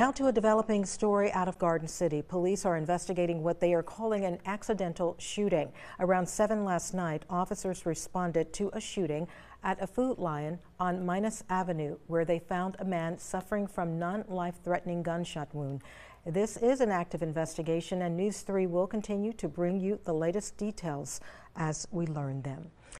Now to a developing story out of Garden City. Police are investigating what they are calling an accidental shooting. Around 7 last night, officers responded to a shooting at a Food Lion on Minus Avenue, where they found a man suffering from non-life-threatening gunshot wound. This is an active investigation, and News 3 will continue to bring you the latest details as we learn them.